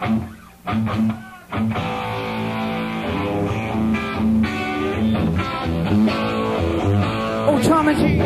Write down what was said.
Oh, Tommy G.